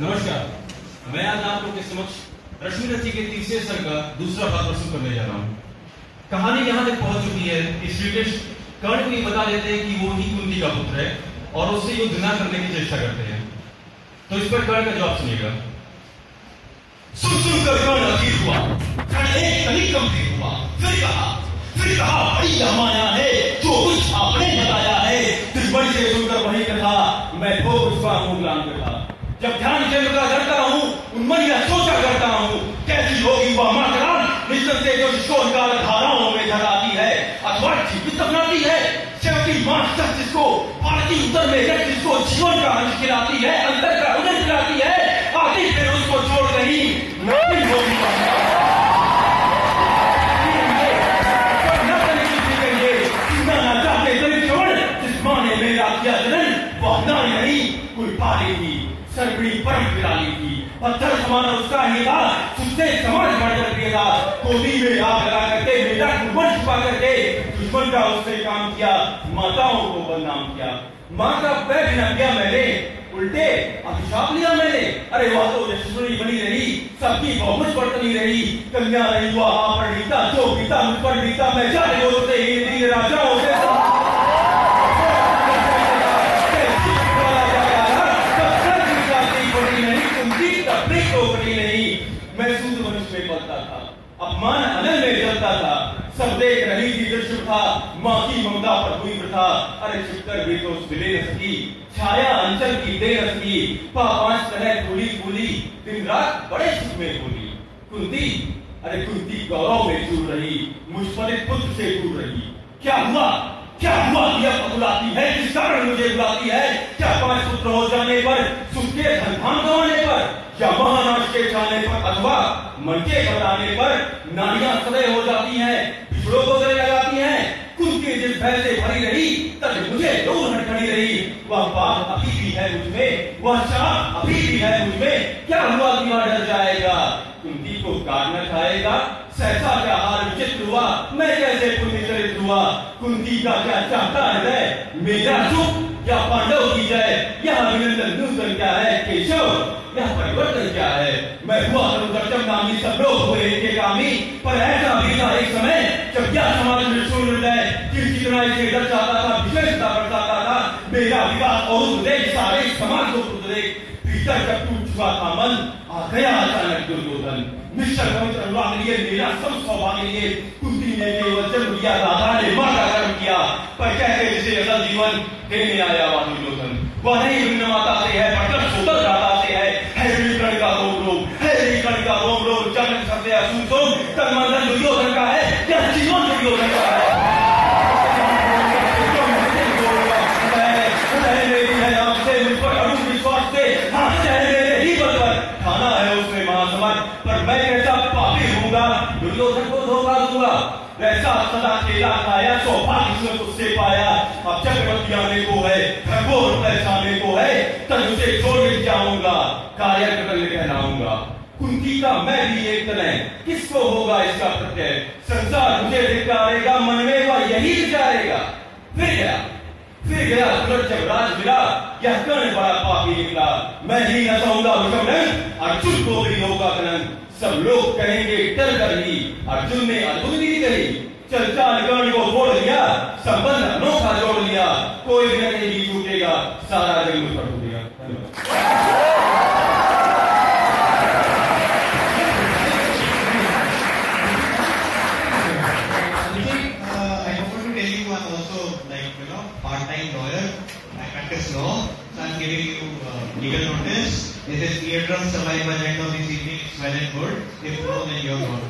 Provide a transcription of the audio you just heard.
नमस्कार। मैं आज आप लोग के समक्ष रश्मि रथी के तीसरे सर का दूसरा भाग प्रस्तुत करने जा रहा हूँ। कहानी यहाँ तक पहुँच चुकी है। कि श्री कृष्ण कर्ण को ये बता देते हैं कि वो ही कुंती का पुत्र है और उससे युद्ध न करने की चेष्टा करते हैं। तो इस पर कर्ण का जवाब सुनिएगा। सुन सुन कर कर्ण अधीर हुआ। कर्ण एक तनिक गंभीर हुआ। फिर कहा फिर कहा, बड़ी माया है, जो कुछ आपने बताया है। त्रिपण से सुनकर वही कथा मैं भोग उसका मुगलान कथा जब ध्यान चंद्र का करता हूँ, उन्मन या सोचा करता हूँ। कैसी होगी वह मातरान निश्चल से जो शोध काल धाराओं में झलाती है अथवा जीवित अपनाती है सेवकी माँ सच जिसको पालकी उत्तर में जब जिसको जीवन का अंश खिलाती है, अंतर का उदय खिलाती है, आदि फिर उसको छोड़ रही नहीं होगी। मेरा किया जन्म वह नारी नहीं, कोई पाली थी सरबड़ी परम विराली थी पत्थर समान उसका ही था उससे समाज बढ़कर था कोदी में आग लगा करके मेरा कुर्बन छुपा करके दुश्मन का उसने काम किया, माताओं को बदनाम किया। माँ का पैर न किया मैंने, उल्टे अभिशाप लिया मैंने। अरे वह तो यशस्वी बनी रही, सबकी बहुमत बर्तनी रही। कन्या रही वह पर रीता जो गीता मुझ पर रीता मैं जाने वो से ही राजाओं से अपमान अनल में जलता था। सब देख रही थी दृश्य था। माँ की ममता पर हुई प्रथा। अरे छिपकर भी तो मिले न सकी छाया अंचल की दे न सकी पाँच तरह फूली फूली। दिन रात बड़े सुख में बोली। कुंती, अरे कुंती गौरव में चूर रही। मुझ पर एक पुत्र से दूर रही। क्या हुआ? क्या हुआ यह पकुलाती है? किस कारण मुझे बुलाती है? क्या पाँच पुत्र हो जाने पर? सुख के धन गंवाने पर? या महानाश के जाने पर अथवा मन के बताने पर नारियाँ सदै हो जाती हैं पिछड़ों को गले लगाती हैं। कुंती जिस भय से भरी रही, तब मुझे दूर हटखड़ी रही। वह बात अभी भी है मुझमें, वह चाह अभी भी है मुझमें। क्या हुआ कि वह डर जाएगा? कुंती को काटना खाएगा। सहसा क्या हाल विचित्र हुआ? मैं कैसे पुण्य चरित हुआ? कुंती का क्या चाहता है? मेरा सुख या पांडव की जय यह अभिनंदन नूतन क्या है केशव यह परिवर्तन क्या है मैं हुआ अनुदर्शम नामी सब लोग हुए इनके कामी पर ऐसा भी था एक समय जब यह समाज में शून्य हृदय कितना इसे डर चाहता था विशेषता बरसाता था मेरा विकास और उपदेश सारे समाज को उपदेश भीतर जब टूट चुका था मन आ गया अचानक दुर्योधन निश्चल पवित्र अनुराग लिए मेरा सब सौभाग्य लिए कुंती ने केवल जन्म दिया राधा ने माँ का कर्म किया पर कहते जिसे असल जीवन देने आया वह दुर्योधन वह नहीं भिन्न माता से है पर सुंदर राधा से है है विकर्ण का रोग रोग है विकर्ण का रोग रोग जन्म सत्य असुसोम तन मंदन दुर्योधन का है क्या जीवन दुर्योधन का है पर मैं कैसा पापी हूँगा दुर्योधन को धोखा दूँगा। वैसा सदा केला खाया सौभाग्य में उससे पाया, अब चक्रवर्ती आने को है खरगोर पहचाने को है तब उसे छोड़ जाऊँगा, कार्य करने कहलाऊँगा। कुंती का मैं भी एक तरह किसको होगा इसका प्रत्यय? संसार मुझे धिकारेगा मन में वह यही विचारेगा फिर गया फिर गया सूरज जब राज मिला, यह कर्ण निकला मैं ही न सहूँगा अर्जुन को भी होगा कनन सब लोग कहेंगे डर कर ही अर्जुन ने अद्भुत नहीं कही। चर्चा निकरण को छोड़ दिया संबंध अनोखा जोड़ लिया। कोई भी नहीं छूटेगा सारा जग मुझ पर part-time lawyer. I practice law, I'm giving you uh, legal notice. Is eardrum survive by the end of this evening. Well and. If no, then you're gone.